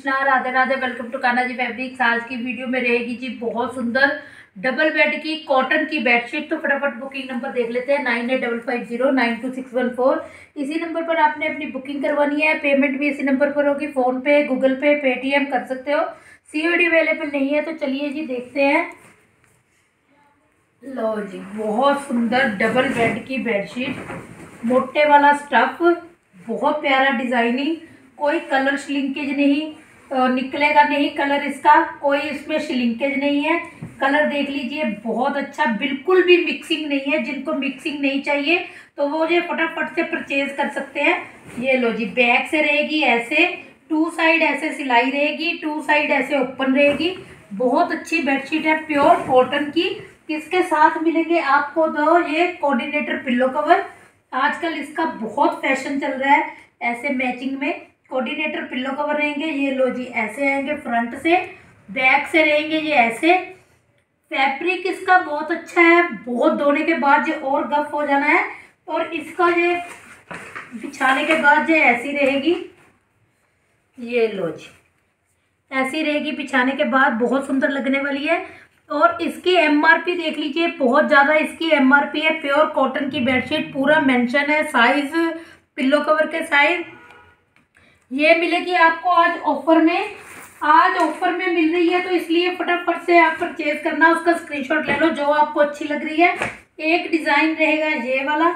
Krishna, Radhe Radhe welcome to Kana ji fabrics आज की video में रहेगी जी, बहुत सुंदर। डबल बेड की कॉटन की बेडशीट तो फटाफट बुकिंग नंबर देख लेते हैं nine eight double five zero nine two six one four इसी नंबर पर आपने अपनी बुकिंग करवानी है। पेमेंट भी इसी नंबर पर होगी। फ़ोन पे गूगल पे पेटीएम कर सकते हो। सीओडी अवेलेबल नहीं है तो चलिए जी, देखते हैं। लो जी, बहुत सुंदर डबल बेड की बेडशीट मोटे वाला स्टफ़ बहुत प्यारा डिज़ाइनिंग कोई कलर श्लिंकेज नहीं। निकलेगा नहीं, कलर इसका कोई इसमें श्लिंकेज नहीं है। कलर देख लीजिए, बहुत अच्छा बिल्कुल भी मिक्सिंग नहीं है। जिनको मिक्सिंग नहीं चाहिए तो वो ये फटाफट से परचेज कर सकते हैं। ये लो जी बैक से रहेगी ऐसे टू साइड ऐसे सिलाई रहेगी टू साइड ऐसे ओपन रहेगी। बहुत अच्छी बेडशीट है प्योर कॉटन की। किसके साथ मिलेंगे आपको दो ये कोऑर्डिनेटर पिल्लो कवर आजकल इसका बहुत फ़ैशन चल रहा है, ऐसे मैचिंग में। कोऑर्डिनेटर पिल्लो कवर रहेंगे, ये लो जी, ऐसे आएँगे फ्रंट से बैक से रहेंगे ये ऐसे। फैब्रिक इसका बहुत अच्छा है, बहुत धोने के बाद ये और गफ हो जाना है, और इसका ये बिछाने के बाद ये ऐसी रहेगी। ये लो जी, ऐसी रहेगी बिछाने के बाद, बहुत सुंदर लगने वाली है। और इसकी एमआरपी देख लीजिए, बहुत ज़्यादा इसकी एमआरपी है प्योर कॉटन की बेडशीट पूरा मेंशन है साइज़ पिल्लो कवर के साइज़ ये मिलेगी आपको आज ऑफ़र में, आज ऑफ़र में मिल रही है तो इसलिए फटाफट से आप परचेज करना, उसका स्क्रीनशॉट ले लो, जो आपको अच्छी लग रही है। एक डिज़ाइन रहेगा ये वाला।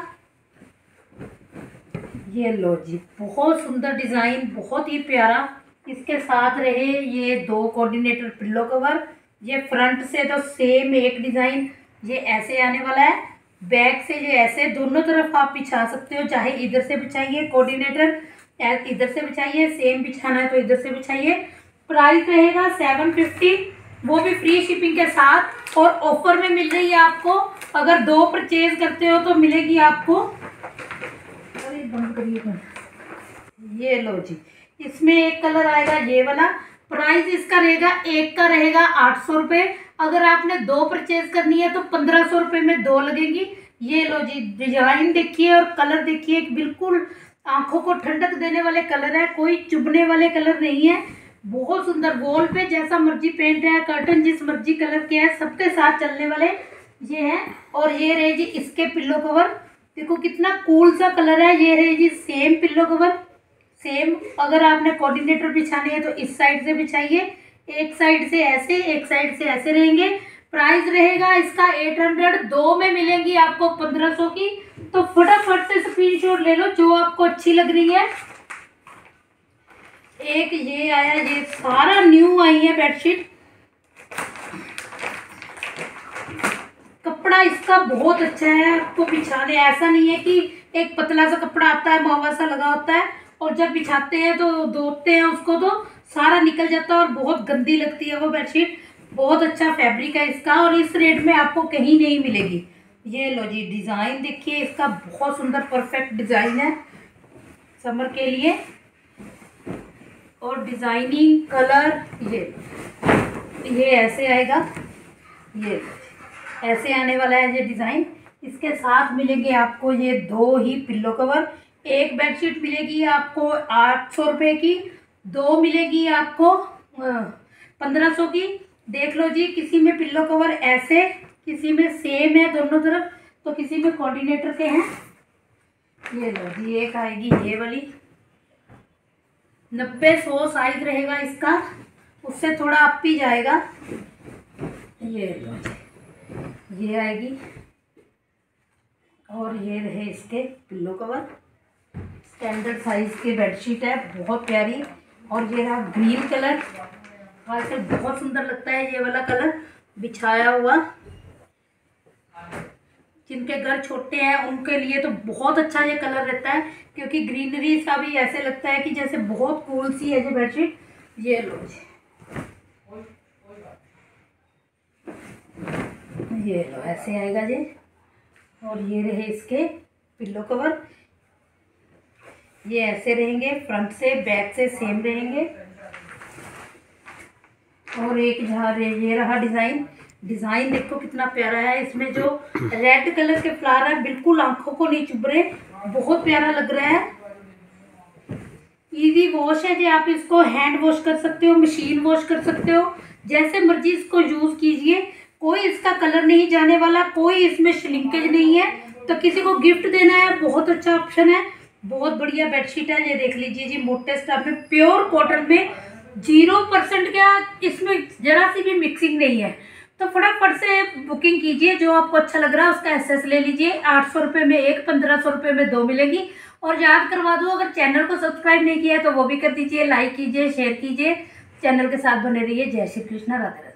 ये लो जी, बहुत सुंदर डिज़ाइन बहुत ही प्यारा। इसके साथ रहे ये दो कोऑर्डिनेटर पिल्लो कवर ये फ्रंट से तो सेम एक डिज़ाइन ये ऐसे आने वाला है। बैक से ये ऐसे, दोनों तरफ़ आप बिछा सकते हो, चाहे इधर से बिछाइए कोऑर्डिनेटर इधर से बिछाइए सेम बिछाना है तो इधर से बिछाइए। प्राइस रहेगा सेवन फिफ्टी वो भी फ्री शिपिंग के साथ और ऑफ़र में मिल रही है आपको। अगर दो परचेज करते हो तो मिलेगी आपको। अरे, बंद करिए ये लो जी, इसमें एक कलर आएगा, ये वाला। प्राइस इसका रहेगा, एक का रहेगा आठ सौ रुपये अगर आपने दो परचेज करनी है तो पंद्रह सौ रुपये में दो लगेगी। ये लो जी डिज़ाइन देखिए और कलर देखिए बिल्कुल आँखों को ठंडक देने वाले कलर है, कोई चुभने वाले कलर नहीं है। बहुत सुंदर वॉल पे जैसा मर्ज़ी पेंट है कर्टन जिस मर्ज़ी कलर के है, सबके साथ चलने वाले ये हैं। और ये रहे जी इसके पिल्लो कवर देखो कितना कूल सा कलर है, ये रहे जी सेम पिल्लो कवर सेम अगर आपने कोऑर्डिनेटर बिछाने हैं तो इस साइड से बिछाइए। एक साइड से ऐसे, एक साइड से ऐसे रहेंगे। प्राइस रहेगा इसका एट हंड्रेड दो में मिलेंगी आपको पंद्रह सौ की। तो फटाफट से स्क्रीनशॉट ले लो, जो आपको अच्छी लग रही है। एक ये आया, ये सारा न्यू आई है बेडशीट कपड़ा इसका बहुत अच्छा है, आपको बिछाने, ऐसा नहीं है कि एक पतला सा कपड़ा आता है, मावा सा लगा होता है, और जब बिछाते हैं तो धोते हैं उसको तो सारा निकल जाता है और बहुत गंदी लगती है वो बेडशीट बहुत अच्छा फैब्रिक है इसका और इस रेट में आपको कहीं नहीं मिलेगी। ये लो जी डिज़ाइन देखिए, इसका बहुत सुंदर परफेक्ट डिज़ाइन है। समर के लिए। और डिज़ाइनिंग कलर ये ये ऐसे आएगा। ये, ऐसे आने वाला है ये डिज़ाइन इसके साथ मिलेंगे आपको ये दो ही पिल्लो कवर एक बेडशीट मिलेगी आपको आठ सौ रुपये की। दो मिलेगी आपको पंद्रह सौ की। देख लो जी, किसी में पिल्लो कवर ऐसे किसी में सेम है दोनों तरफ़ तो किसी में कोऑर्डिनेटर के हैं? ये लो जी, एक आएगी ये वाली। नब्बे सौ साइज़ रहेगा इसका, उससे थोड़ा अप ही जाएगा। ये लो, ये आएगी। और ये रहे इसके पिल्लो कवर स्टैंडर्ड साइज़ की बेडशीट है, बहुत प्यारी। और ये रहा ग्रीन कलर आजकल बहुत सुंदर लगता है ये वाला कलर बिछाया हुआ। जिनके घर छोटे हैं, उनके लिए तो बहुत अच्छा ये कलर रहता है, क्योंकि ग्रीनरी का भी ऐसे लगता है कि जैसे बहुत कूल सी है ये बेडशीट ये लो जी। ये लो, ऐसे आएगा ये और ये रहे इसके पिल्लो कवर ये ऐसे रहेंगे फ्रंट से बैक से सेम रहेंगे। और एक जहाँ ये रहा डिज़ाइन डिज़ाइन देखो कितना प्यारा है। इसमें जो रेड कलर के फ्लावर है, बिल्कुल आँखों को नहीं चुभ रहे। बहुत प्यारा लग रहा है। इजी वॉश है जो, आप इसको हैंड वॉश कर सकते हो मशीन वॉश कर सकते हो। जैसे मर्ज़ी इसको यूज़ कीजिए। कोई इसका कलर नहीं जाने वाला, कोई इसमें श्रिंकेज नहीं है। तो किसी को गिफ्ट देना है, बहुत अच्छा ऑप्शन है। बहुत बढ़िया बेडशीट है, ये देख लीजिए जी, मोटे स्टफ़ में। प्योर कॉटन में ज़ीरो परसेंट क्या, इसमें जरा सी भी मिक्सिंग नहीं है। तो फटाफट से बुकिंग कीजिए, जो आपको अच्छा लग रहा है उसका एसेस ले लीजिए। आठ सौ रुपये में एक, पंद्रह सौ रुपये में दो मिलेगी। और याद करवा दूँ, अगर चैनल को सब्सक्राइब नहीं किया है तो वो भी कर दीजिए लाइक कीजिए शेयर कीजिए। चैनल के साथ बने रहिए। जय श्री कृष्णा राधे।